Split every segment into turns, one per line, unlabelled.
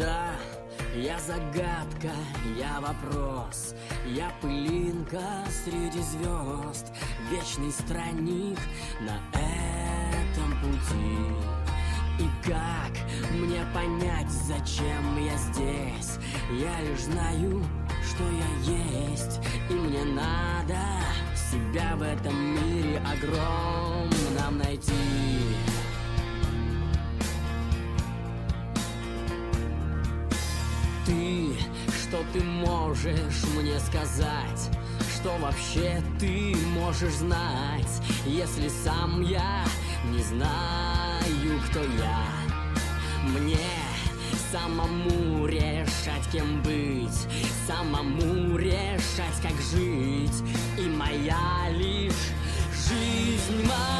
Да, я загадка, я вопрос. Я пылинка среди звезд Вечный странник на этом пути. И как мне понять, зачем я здесь? Я лишь знаю, что я есть И мне надо себя в этом мире огромном найти что ты можешь мне сказать? Что вообще ты можешь знать, если сам я не знаю, кто я? Мне самому решать, кем быть, самому решать, как жить, и моя лишь жизнь моя.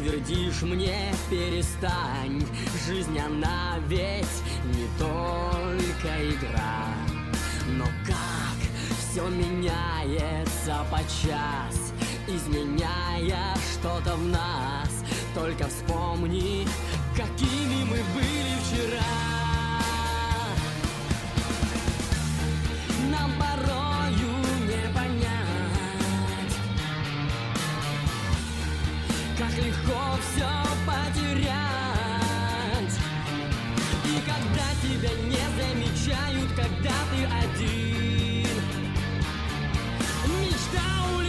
Твердишь мне перестань. Жизнь она ведь не только игра. Но как все меняется подчас Изменяя что-то в нас. Только вспомни, какими мы были вчера как легко все потерять. И когда тебя не замечают, когда ты один, мечта у